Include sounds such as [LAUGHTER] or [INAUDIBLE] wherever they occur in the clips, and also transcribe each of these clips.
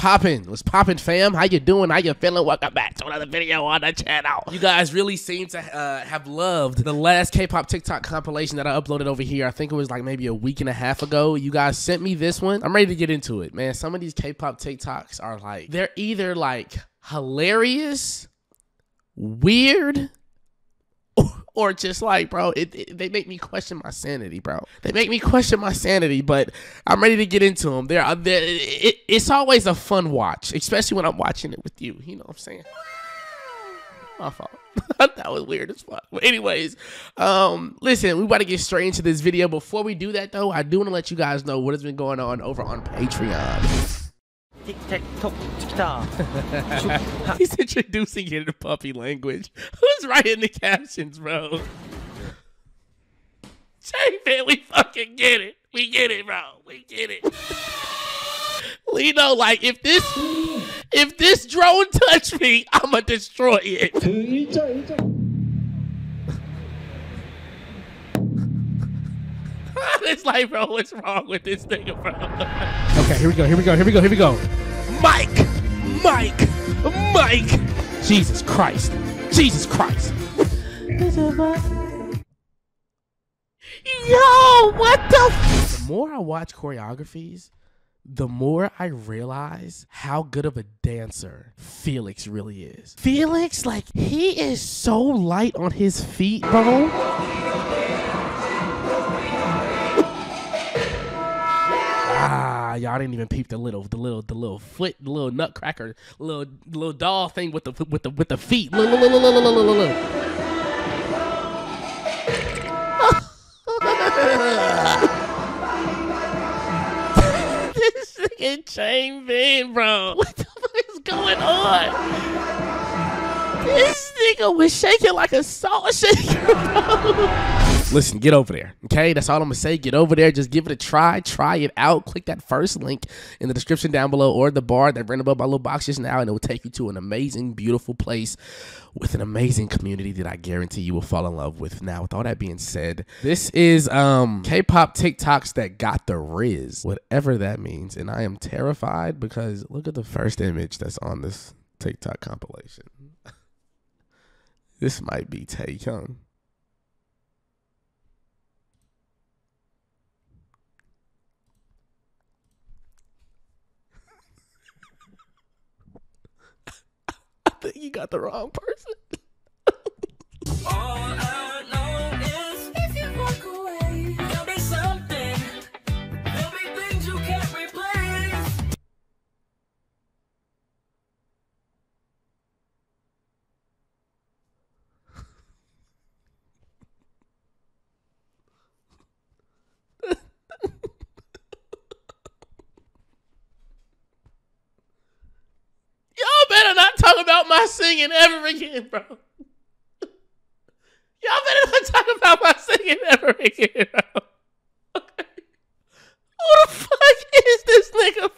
poppin'? What's popping, fam? How you doing? How you feeling? Welcome back to another video on the channel. You guys really seem to uh, have loved the last K-pop TikTok compilation that I uploaded over here. I think it was like maybe a week and a half ago. You guys sent me this one. I'm ready to get into it, man. Some of these K-pop TikToks are like they're either like hilarious, weird, or just like, bro, it, it, they make me question my sanity, bro. They make me question my sanity, but I'm ready to get into them. They're, they're it, it's always a fun watch, especially when I'm watching it with you. You know what I'm saying? My fault. [LAUGHS] that was weird as fuck. But anyways, um, listen, we about to get straight into this video. Before we do that, though, I do want to let you guys know what has been going on over on Patreon. [LAUGHS] He's introducing it in puppy language. Who's writing the captions, bro? Jay, man, we fucking get it. We get it, bro. We get it. Lee Know, like if this if this drone touch me, I'ma destroy it. [LAUGHS] it's like, bro, what's wrong with this nigga, bro? [LAUGHS] Okay, here we go, here we go, here we go, here we go. Mike! Mike! Mike! Jesus Christ. Jesus Christ. Yo, what the? the more I watch choreographies, the more I realize how good of a dancer Felix really is. Felix, like, he is so light on his feet, bro. Ah, y'all didn't even peep the little, the little, the little foot, the little nutcracker, little, little doll thing with the, with the, with the feet. Look, look, look, look, look, look, look, look. [LAUGHS] this nigga Changbin, bro. What the fuck is going on? This nigga was shaking like a salt shaker, bro. Listen, get over there. Okay, that's all I'm gonna say. Get over there. Just give it a try. Try it out. Click that first link in the description down below or the bar that ran above my little box just now, and it will take you to an amazing, beautiful place with an amazing community that I guarantee you will fall in love with. Now, with all that being said, this is um K-pop TikToks that got the Riz, whatever that means, and I am terrified because look at the first image that's on this TikTok compilation. [LAUGHS] this might be Taehyung. I think you got the wrong person. About my singing ever again, bro. [LAUGHS] Y'all better not talk about my singing ever again, bro. Okay. [LAUGHS] Who the fuck is this nigga,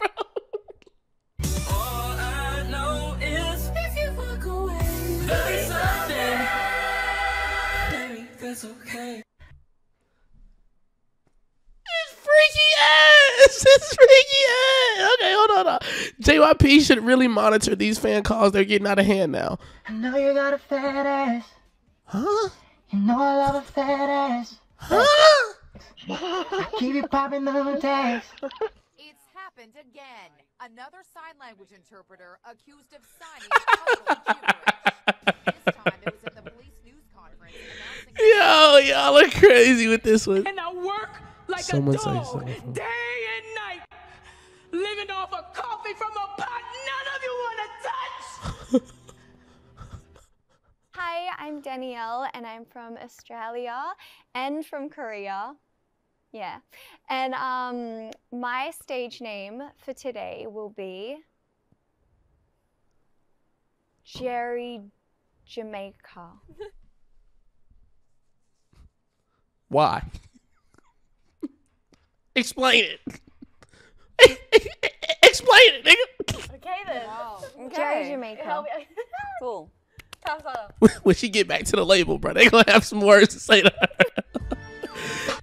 JYP should really monitor these fan calls. They're getting out of hand now. I know you got a fat ass. Huh? You know I love a fat ass. Huh? Keep it popping the tags. It's happened again. Another sign language interpreter accused of signing puzzle gibberish. This time it was at the police news conference announcing Yo, y'all are crazy with this one. and I work like Someone a say dog something. From Australia and from Korea. Yeah. And um, my stage name for today will be Jerry Jamaica. [LAUGHS] Why? [LAUGHS] Explain it. [LAUGHS] Explain it, nigga. Okay then. Jerry Jamaica. Cool. [LAUGHS] when she get back to the label, bro, they gonna have some words to say to her.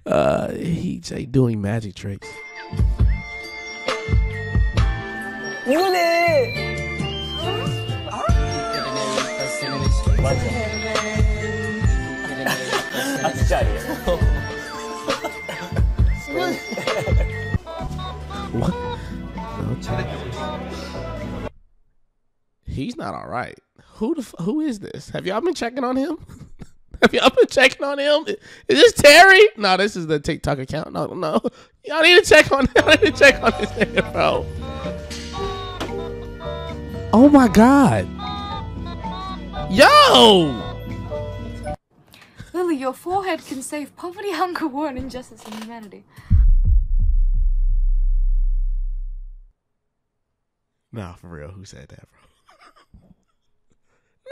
[LAUGHS] uh, doing magic tricks. Unit. What? No He's not all right. Who the f- who is this? Have y'all been checking on him? [LAUGHS] Have y'all been checking on him? Is this Terry? No, this is the TikTok account. No, no. Y'all need to check on. [LAUGHS] Y'all need to check on this nigga, bro. Oh my god. Yo. Lily, your forehead can save poverty, [LAUGHS] hunger, war, and injustice in humanity. Nah, for real. Who said that, bro?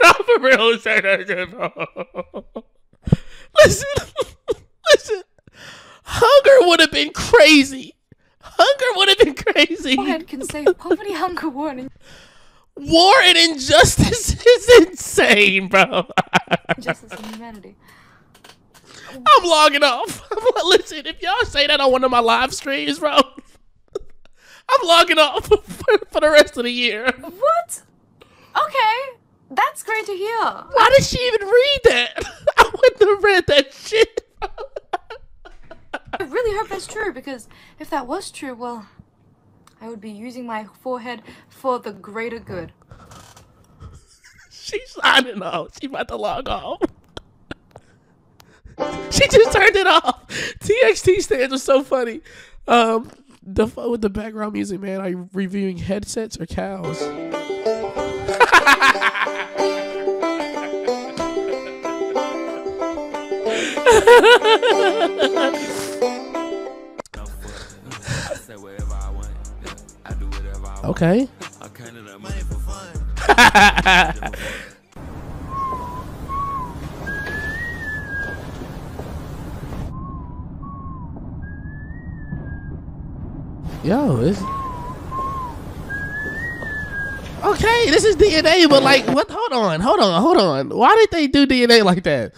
Nah, for real. Who said that, shit, bro? listen, listen. Hunger would have been crazy. Hunger would have been crazy. Forehead can save poverty, hunger, war, and War and injustice [LAUGHS] is insane, bro. injustice in humanity. I'm logging off. [LAUGHS] I'm like, listen, if y'all say that on one of my live streams, bro, [LAUGHS] I'm logging off for, for the rest of the year. What? Okay, that's great to hear. Why did she even read that? [LAUGHS] I wouldn't have read that shit. I really hope that's true because if that was true, well, I would be using my forehead for the greater good. [LAUGHS] She's signing off. She about to log off. [LAUGHS] she just turned it off. TXT stands was so funny. Um, the fun with the background music, man. Are you reviewing headsets or cows? Okay. [LAUGHS] Yo, it's okay. This is DNA, but like, what? Hold on, hold on, hold on. Why did they do DNA like that?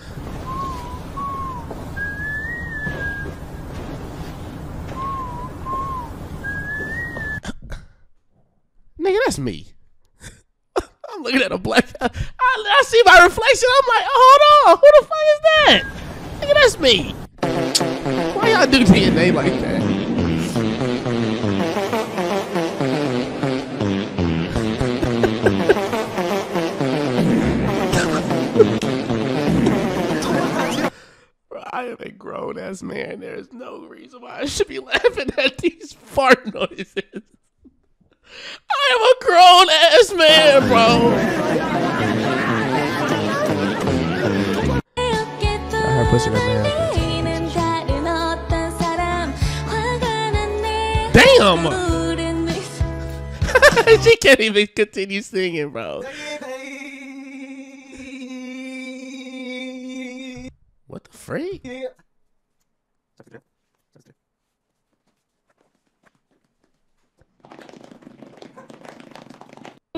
Me. [LAUGHS] I'm looking at a black. I, I see my reflection. I'm like, oh, hold on, who the fuck is that? Nigga, that's me. Why y'all do DNA like that? I am a grown ass man. There is no reason why I should be laughing at these fart noises. I am a grown ass man, bro. I heard pussy right now. Damn! [LAUGHS] she can't even continue singing, bro. What the freak?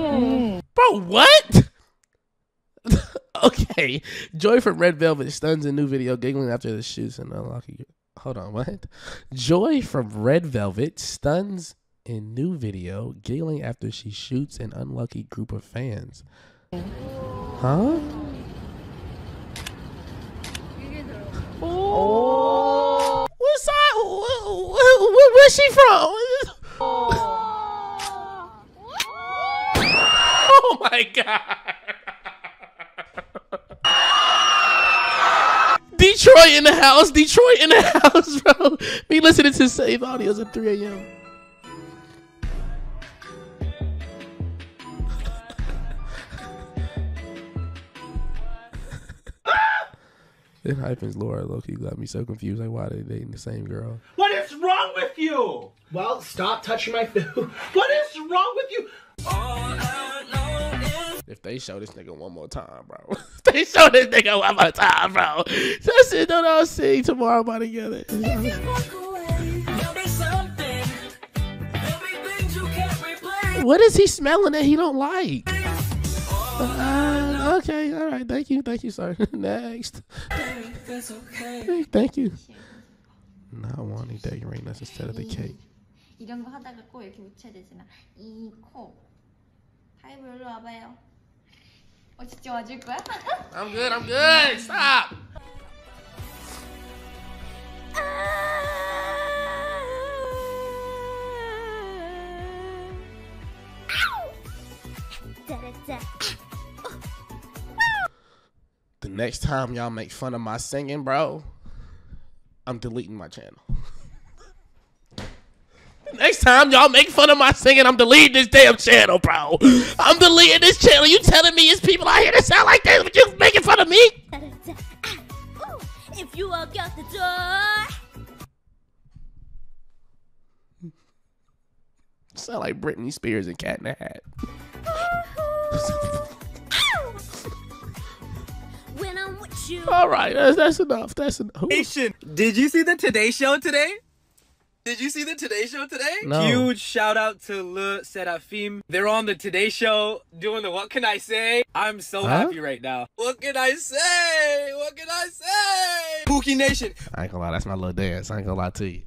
Bro, what? [LAUGHS] okay. Joy from Red Velvet stuns in new video giggling after the shoots and unlucky. Hold on, what? Joy from Red Velvet stuns in new video giggling after she shoots an unlucky group of fans. Huh? Oh. What side? Where, where, where's she from? [LAUGHS] [LAUGHS] Oh my god. Detroit in the house. Detroit in the house, bro. Me listening to save audios at 3 a.m. [LAUGHS] Then hyphens Laura Loki got me so confused. Like, why are they dating the same girl? What is wrong with you? Well, stop touching my food. What is wrong with you? If they show this nigga one more time, bro. [LAUGHS] If they show this nigga one more time, bro. Just it, don't all sing tomorrow by together. What is he smelling that he don't like? Uh, okay, all right. Thank you, thank you, sir. [LAUGHS] Next. Thank you. Not wanting decorating us instead of the cake. 이런 거 하다가 꼭 이렇게 되잖아. 이코. 와봐요. 어 진짜 와줄 거야? I'm good I'm good. Stop. The next time y'all make fun of my singing, bro, I'm deleting my channel. The next time y'all make fun of my singing, I'm deleting this damn channel, bro. I'm deleting this channel. You telling me it's people out here that sound like this, but you making fun of me? If you walk out the door. Sound like Britney Spears and Cat in the Hat. When I'm with you. All right, that's, that's enough. That's enough. Nation, did you see the Today Show today? Did you see the Today Show today? No. Huge shout out to LE SSERAFIM. They're on the Today Show doing the What Can I Say? I'm so Huh? happy right now. What can I say? What can I say? Pookie Nation. I ain't gonna lie, that's my little dance. I ain't gonna lie to you.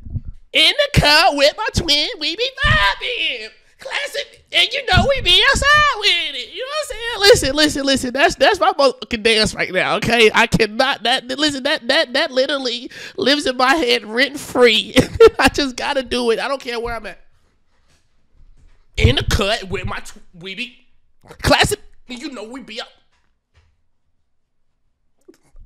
In the car with my twin, we be vibing. Classic, and you know we be outside with it. You know what I'm saying? Listen, listen, listen. That's that's my motherfucking dance right now. Okay, I cannot. That listen. That that that literally lives in my head rent free. [LAUGHS] I just gotta do it. I don't care where I'm at. In the cut with my we be classic. You know we be up.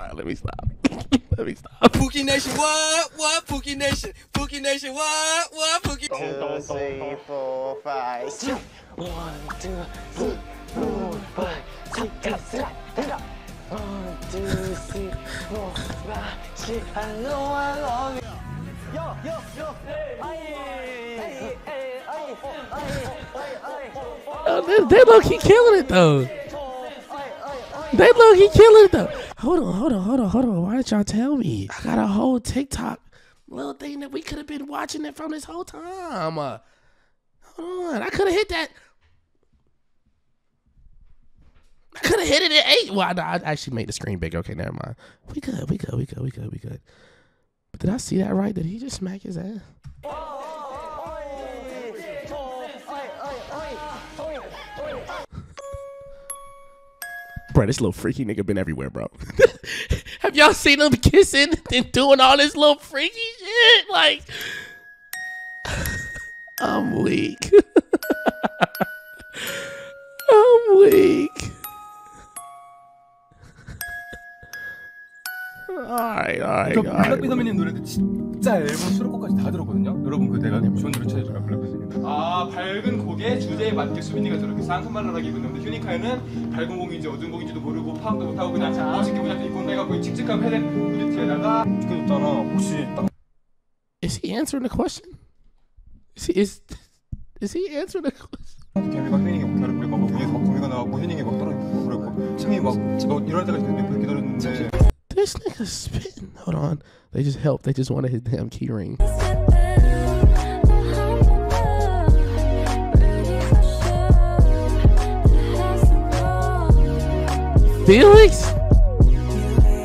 All right, let me stop. [LAUGHS] let me stop. Pookie Nation, what? What? Pookie Nation. Pookie Nation, what? What? Pookie Two, three, four, five, six. One, two, three, four, five, six, seven, eight. One, two, three, four, five, six. I know I love you. Yo, yo, yo. Aye, aye, aye, aye, aye, aye, aye. Oh, they, they low key killing it though. They look, he killing it though. Hold on, hold on, hold on, hold on. Why did y'all tell me? I got a whole TikTok little thing that we could have been watching it from this whole time. Uh, hold on, I could have hit that. I could have hit it at eight. Well, I actually made the screen big. Okay, never mind. We good, we good, we good, we good, we good. But did I see that right? Did he just smack his ass? Bro, this little freaky nigga been everywhere, bro. [LAUGHS] Have y'all seen him kissing and doing all this little freaky shit? Like, I'm weak. [LAUGHS] I'm weak. Alright, alright, 그러니까 alright. 블락비 선배님 노래도 진짜 앨범 수록곡까지 다 들었거든요. 여러분 그 내가 좋은 노래 찾아주라 블락비 선배님. 아 밝은 곡의 주제에 맞게 수빈이가 저렇게 상큼말랄하게 입었는데 휴니카에는 밝은 곡인지 어두운 곡인지도 모르고 파악도 못하고 그냥 멋있게 그냥 입고 내갖고 칙칙한 헤드 우리 뒤에다가 시켜줬잖아. 혹시 딱 Is he answering the question? Is he, is, is he answering the question? 개미가 휴닝이 막 기다리고 막 위에서 막 구미가 나왔고 휴닝이 막 떨어지고 그랬고 층이 막막 일어날 때까지 계속 기다렸는데 This nigga spitting. Hold on. They just helped. They just wanted his damn key ring. Felix?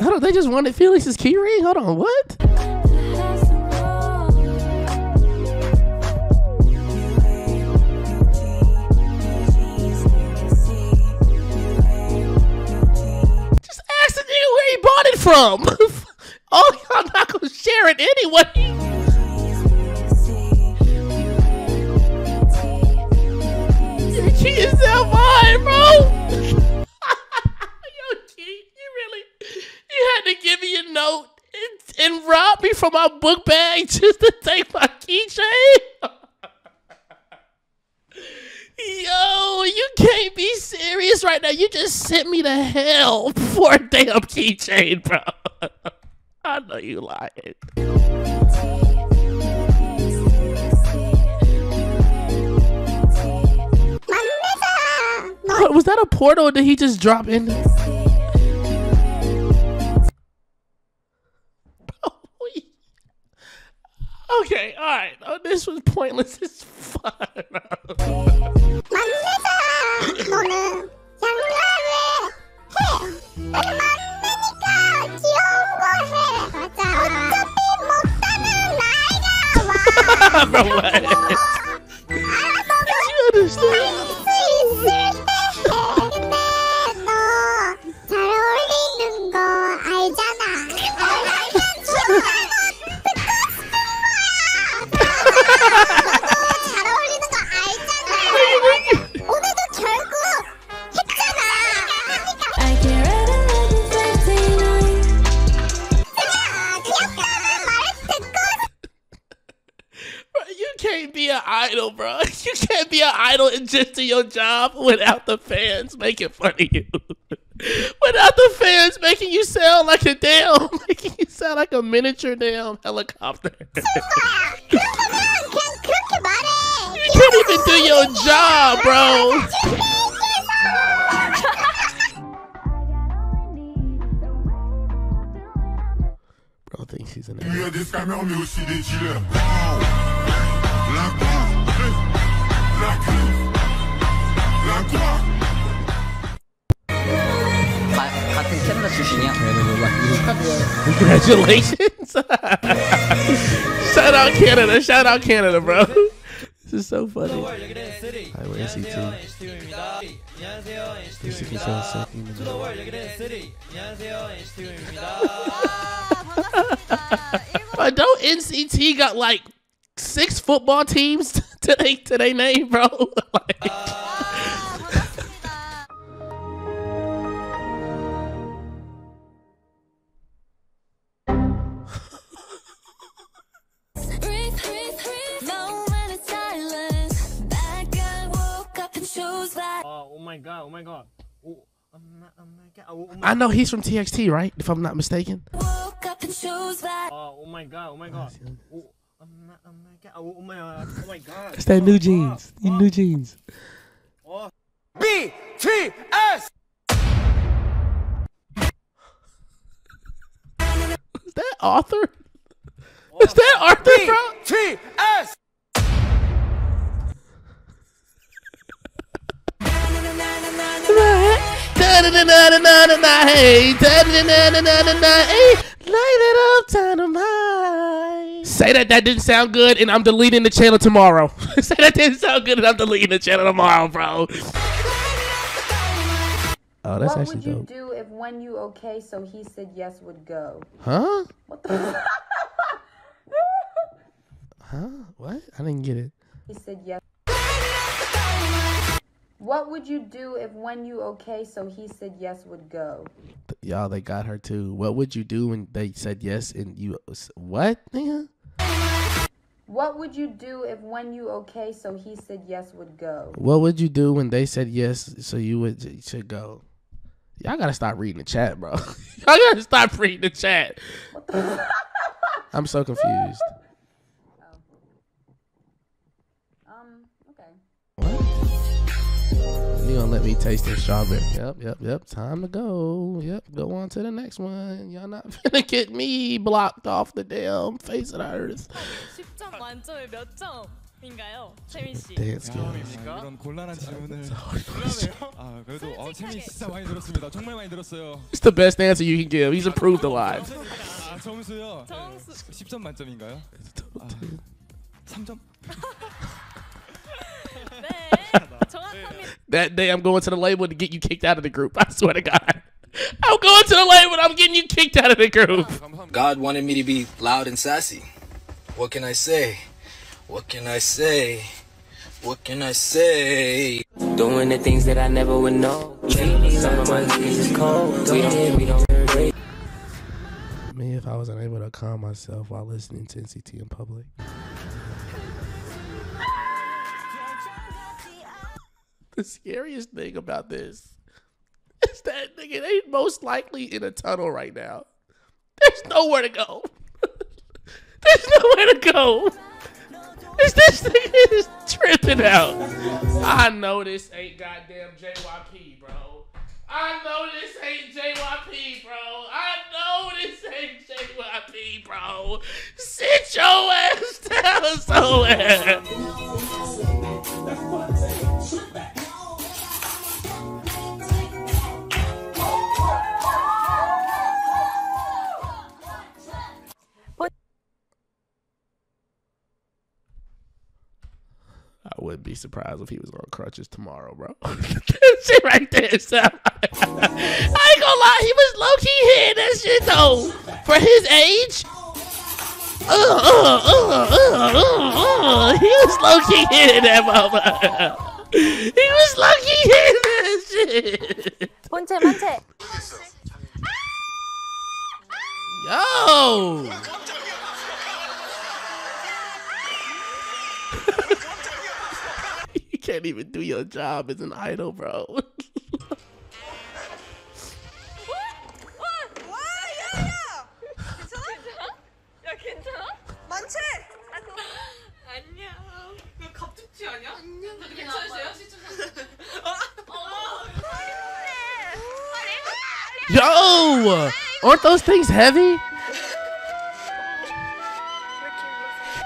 Hold on. They just wanted Felix's key ring? Hold on. What? From. [LAUGHS] oh, y'all not gonna share it anyway. Your key is now mine, bro. [LAUGHS] Yo, key, you really, you had to give me a note and, and rob me from my book bag just to take my keychain. [LAUGHS] Yo, you can't be serious right now. You just sent me to hell [LAUGHS] for a damn keychain, bro. [LAUGHS] I know you lying. Was that a portal or did he just drop in? [LAUGHS] Okay, alright. Oh, this was pointless as fuck. [LAUGHS] Bro, what? You can't be an idol and just do your job without the fans making fun of you. [LAUGHS] without the fans making you sound like a damn, [LAUGHS] making you sound like a miniature damn helicopter. [LAUGHS] you can't even do your job, bro. Bro thinks he's an Congratulations. [LAUGHS] shout out Canada. Shout out Canada, bro. This is so funny. Alright, [LAUGHS] we're NCT. 367 second. But don't NCT got like six football teams [LAUGHS] to they to they name, bro? [LAUGHS] like. Oh, oh my god, oh my god. Oh, oh my, oh my god. Oh, oh my I know he's from TXT, right? If I'm not mistaken. Woke up and chose that. Oh, oh my god, oh my god. Oh, oh my, oh my god, oh, oh my oh my god. It's that new jeans. You new jeans. Oh. BTS. Is that Arthur? Is that Arthur, bro? BTS. Light it up, dynamite. Say that that didn't sound good, and I'm deleting the channel tomorrow. [LAUGHS] Say that didn't sound good, and I'm deleting the channel tomorrow, bro. Oh, that's what actually dope. What would you dope. do if when you okay so he said yes would go? Huh? What the [LAUGHS] Huh? What? I didn't get it. He said yes. What would you do if when you okay so he said yes would go? Y'all, they got her too. What would you do when they said yes and you what? Nigga? What would you do if when you okay so he said yes would go? What would you do when they said yes so you would you should go? Y'all gotta stop reading the chat, bro. [LAUGHS] Y'all gotta stop reading the chat. [LAUGHS] I'm so confused. You gonna let me taste this strawberry? Yep, yep, yep. Time to go. Yep, go on to the next one. Y'all not finna [LAUGHS] get me blocked off the damn face of the earth. 10점 만점에 몇 점인가요? 채민 씨. Dance 야, 이런 곤란한 질문을 아 그래도 어, 재미 진짜 많이 들었습니다. 정말 많이 들었어요. It's the best answer you can give. He's improved a lot. 아 점수요. 점수 10점 만점인가요? 아, 3점? [LAUGHS] That day I'm going to the label to get you kicked out of the group. I swear to God. I'm going to the label and I'm getting you kicked out of the group. God wanted me to be loud and sassy. What can I say? What can I say? What can I say? Doing the things that I never would know. Some of my niggas is cold. We don't, we don't break. Me, if I was unable to calm myself while listening to NCT in public. The scariest thing about this is that nigga they most likely in a tunnel right now. There's nowhere to go. [LAUGHS] There's nowhere to go. Is this nigga is tripping out? I know this ain't goddamn JYP, bro. I know this ain't JYP, bro. I know this ain't JYP, bro. Sit your ass down somewhere. Would be surprised if he was on crutches tomorrow, bro. shit right there. So. I ain't gonna lie, he was low key hitting that shit though. For his age. Uh, uh, uh, he was low key hitting that mama. he was low key hitting that shit. Monte, Monte. Yo. can't even do your job as an idol, bro. [LAUGHS] Yo! Aren't those things heavy?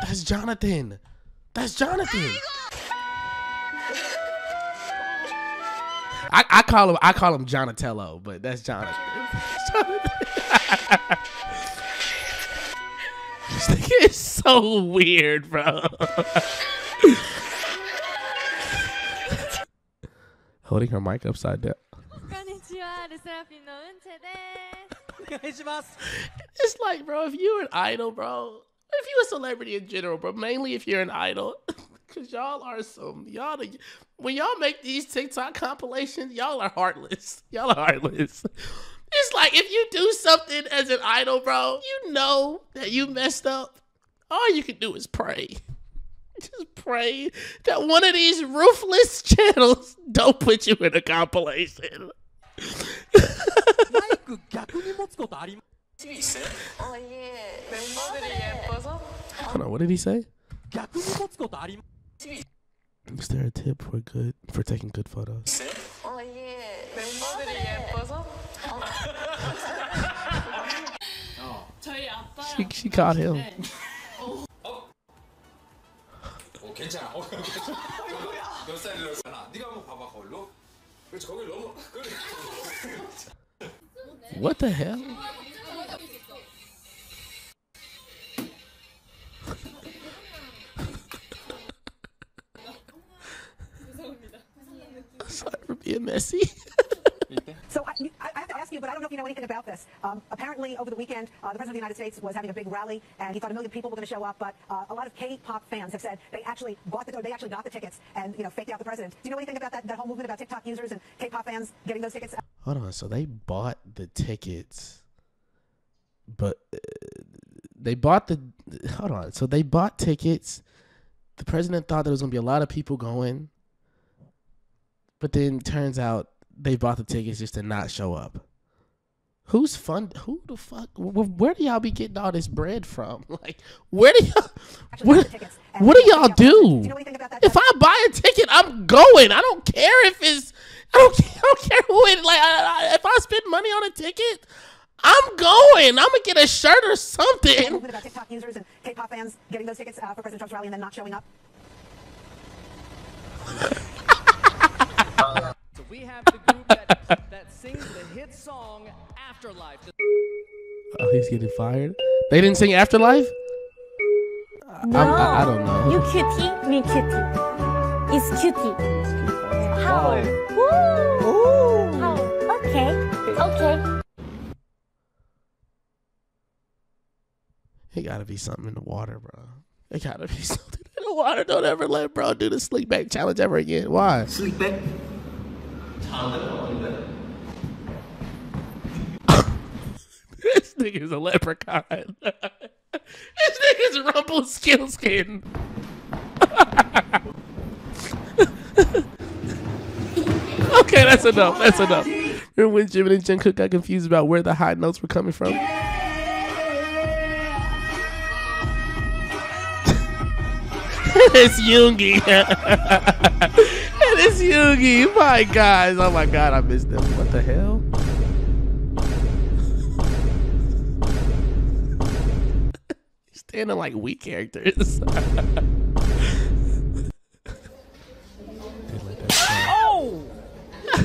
That's Jonathan. That's Jonathan. I, I call him I call him Jonatello, but that's Jonathan. [LAUGHS] it's so weird, bro. Holding her mic upside down. it's like, bro, if you're an idol, bro, if you're a celebrity in general, bro, mainly if you're an idol, Cause y'all are some y'all. Are, when y'all make these TikTok compilations, y'all are heartless. [LAUGHS] Y'all are heartless. It's like if you do something as an idol, bro, you know that you messed up. All you can do is pray. [LAUGHS] Just pray that one of these ruthless [LAUGHS] channels don't put you in a compilation. I don't know. What did he say? Is there a tip for good for taking good photos? Oh yeah. She, she oh, caught him. What the hell? Sorry for being messy. [LAUGHS] So I, I have to ask you, but I don't know if you know anything about this. Um, apparently, over the weekend, uh, the president of the United States was having a big rally, and he thought a million people were going to show up. But uh, a lot of K-pop fans have said they actually bought the, they actually got the tickets and you know faked out the president. Do you know anything about that, that whole movement about TikTok users and K-pop fans getting those tickets? Hold on. So they bought the tickets, but uh, they bought the. Hold on. So they bought tickets. The president thought there was gonna be a lot of people going, but then turns out they bought the tickets just to not show up. Who's fund? Who the fuck? wh- Where do y'all be getting all this bread from? [LAUGHS] Like, where do y'all? What, what do y'all do? If I buy a ticket, I'm going. I don't care if it's. I don't. care- I don't care who it. Like, I, I, if I spend money on a ticket, I'm going. I'm gonna get a shirt or something. movement about TikTok users and K-pop fans getting those tickets uh, for President Trump's rally and then not showing up. [LAUGHS] So we have the group that, that sings the hit song Afterlife. Oh, he's getting fired. They didn't sing Afterlife. No. I'm- I, I don't know. You cutie, me cutie. It's cutie. How? Woo. How? Okay. Okay. It gotta be something in the water, bro. It gotta be [LAUGHS] something in the water. Don't ever let bro do the sleep back challenge ever again. Why? Sleep back. [LAUGHS] this nigga's a leprechaun. [LAUGHS] this nigga's skin. [LAUGHS] okay, that's enough. That's enough. Remember when Jimin and Jungkook got confused about where the high notes were coming from? it's Yoongi. It's Yoongi. My guys. Oh my god, I missed them. What the hell? [LAUGHS] Standing like weak characters. Oh! [LAUGHS]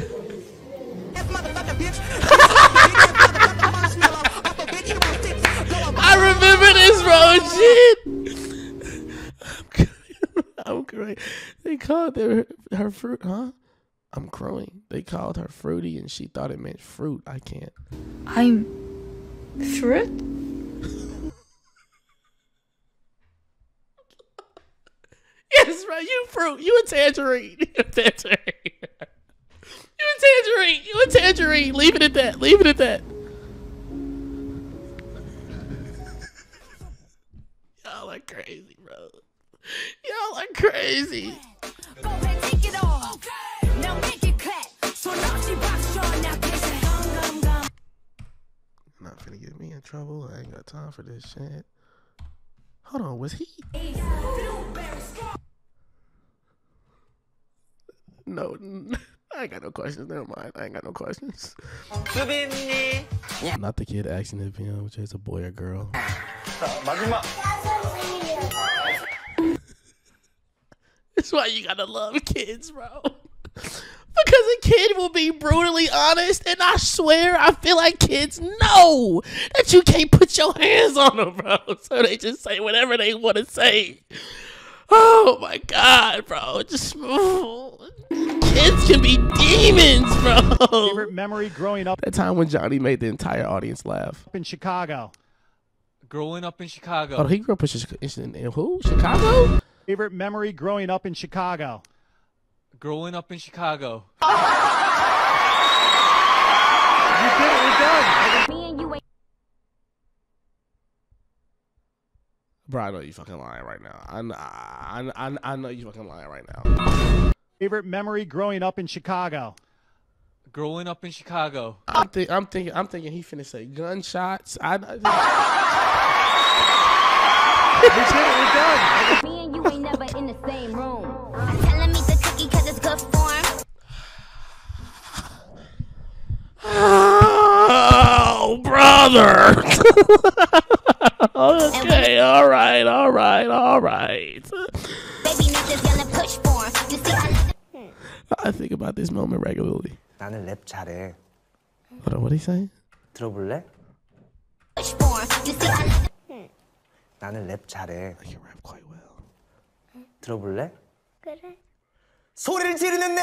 I remember this, bro. Shit. I'm crying. They called her her fruit, huh? I'm crowing. They called her fruity, and she thought it meant fruit. I can't. I'm fruit? [LAUGHS] Yes, right. You fruit. You a tangerine. [LAUGHS] You a tangerine. You a tangerine. You a tangerine. Leave it at that. Leave it at that. [LAUGHS] Y'all are crazy, crazy. Not finna get me in trouble. I ain't got time for this shit. Hold on, was he? No, [LAUGHS] I ain't got no questions. Never mind. I ain't got no questions. Not the kid asking if you know, which is a boy or girl. Uh, That's why you gotta love kids, bro. Because a kid will be brutally honest, and I swear, I feel like kids know that you can't put your hands on them, bro. [LAUGHS] So they just say whatever they want to say. Oh my god, bro! Just kids can be demons, bro. Favorite memory growing up That time when Johnny made the entire audience laugh. in Chicago. Growing up in Chicago. Oh, he grew up in, Chica- in, in who? Chicago? Favorite memory growing up in Chicago. Growing up in Chicago. You did it. We're done. Me and you ain't Bro, I know you fucking lying right now. I, I, I, I know you fucking lying right now. Favorite memory growing up in Chicago. Growing up in Chicago. I'm, think, I'm thinking. I'm thinking he finna say gunshots. I, me and you brother. okay, [LAUGHS] all right, all right, all right. [LAUGHS] Baby not just gonna push form. You see, I I think about this moment regularly. 나는 랩 잘해 Hold on, what he saying? 들어볼래? push form. You see, I 나는 랩 잘해 I can rap quite well. 들어볼래? 그래. 소리를 지르는 내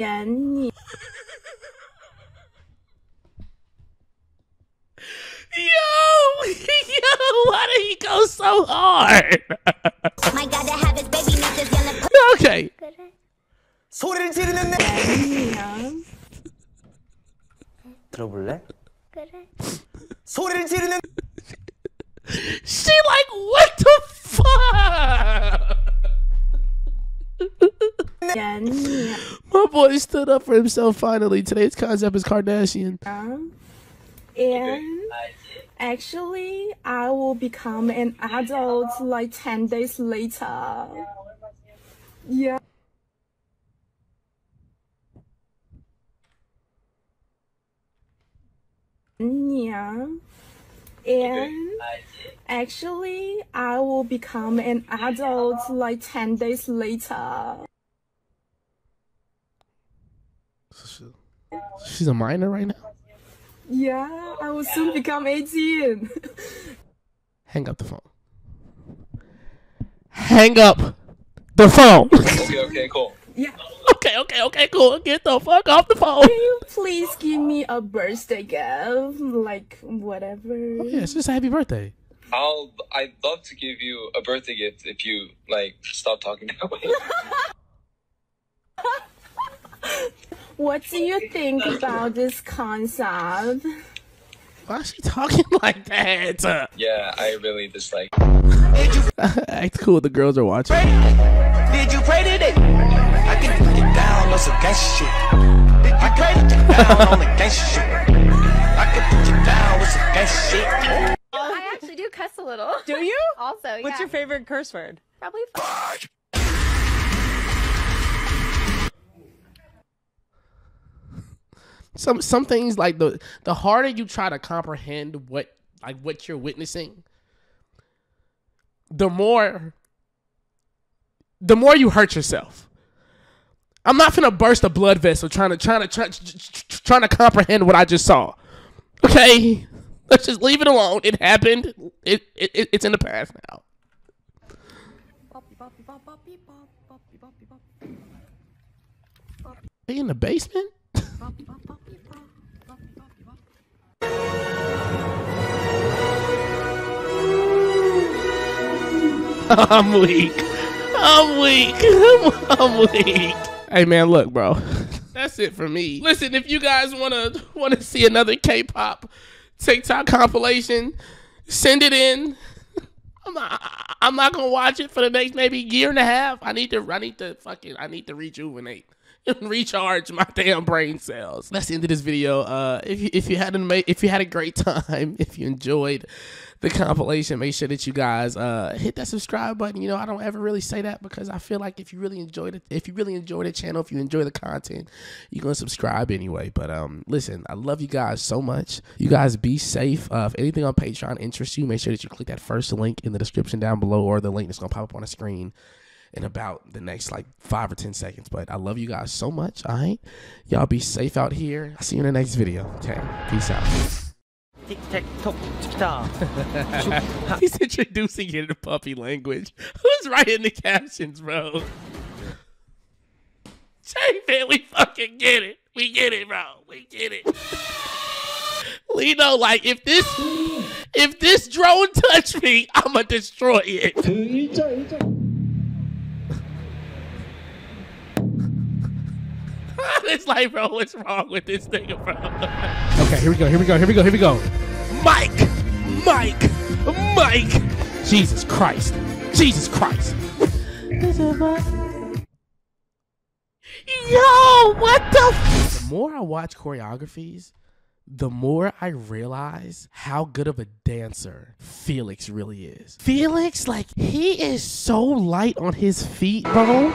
Yo, [LAUGHS] yo, why did he go so hard? My God, to have his baby not just gonna [LAUGHS] push okay. 소리를 지르는 내 들어볼래? 그래. 소리를 지르는 She like, what the fuck? My boy stood up for himself finally. Today's concept is Kardashian. And actually, I will become an adult like 10 days later. Yeah. Yeah. And actually, I will become an adult like 10 days later. She's a minor right now. Yeah, I will soon become 18. Hang up the phone. Hang up the phone. Okay, okay, cool. Yeah. [LAUGHS] Okay, okay, okay, cool. Get the fuck off the phone. Can you please give me a birthday gift? Like, whatever. Yeah, it's just a happy birthday. I'll. I'd love to give you a birthday gift if you like stop talking that way. [LAUGHS] What do you think about this concept? Why is she talking [LAUGHS] like that? yeah, I really dislike. [LAUGHS] Act cool. The girls are watching. Did you pray today? I can get down on some gangsta shit. Did you pray down on the gangsta shit? I can put you down with some gangsta shit. I actually do cuss a little. Do you? [LAUGHS] Also, yeah. What's your favorite curse word? Probably fuck. Some some things like the the harder you try to comprehend what like what you're witnessing, the more the more you hurt yourself. I'm not gonna burst a blood vessel trying to trying to try, trying to comprehend what I just saw. Okay, [LAUGHS] let's just leave it alone. It happened. It, it it's in the past now. In the basement? [LAUGHS] [LAUGHS] I'm weak. I'm weak. [LAUGHS] I'm weak. Hey man, look, bro. [LAUGHS] That's it for me. Listen, if you guys wanna wanna see another K-pop TikTok compilation, send it in. I'm not, I'm not gonna watch it for the next maybe year and a half. I need to I need to fucking I need to rejuvenate. And [LAUGHS] recharge my damn brain cells. That's the end of this video. Uh, if you, if you had an if you had a great [LAUGHS] time, if you enjoyed the compilation, make sure that you guys uh hit that subscribe button. You know, I don't ever really say that because I feel like if you really enjoyed it, if you really enjoy the channel, if you enjoy the content, you're gonna subscribe anyway. But um, listen, I love you guys so much. You guys be safe. Uh, if anything on Patreon interests you, make sure that you click that first link in the description down below or the link that's gonna pop up on the screen in about the next like five or ten seconds. But I love you guys so much. All right, y'all be safe out here. I'll see you in the next video. Okay, peace out. Tic tac toe, tick tock. [LAUGHS] He's introducing it in puppy language. Who's writing the captions, bro? Jay, man, we fucking get it. We get it, bro. We get it. Lee Know, like if this if this drone touch me, I'ma destroy it. [LAUGHS] it's like, bro, what's wrong with this nigga, bro? [LAUGHS] Okay, here we go, here we go, here we go, here we go. Mike! Mike! Mike! Jesus Christ. Jesus Christ. Yo, what the? F- the more I watch choreographies, the more I realize how good of a dancer Felix really is. Felix, like, he is so light on his feet, bro.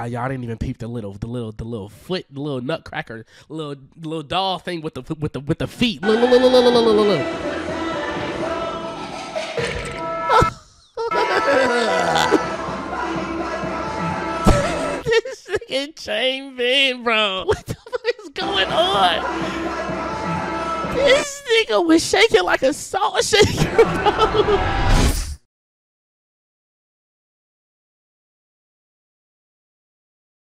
Ah, y'all didn't even peep the little, the little, the little foot, the little nutcracker, little, little doll thing with the with the with the feet. Look, look, look, look, look, look, look, [LAUGHS] this nigga chain man, bro. What the fuck is going on? This nigga was shaking like a salt shaker, bro.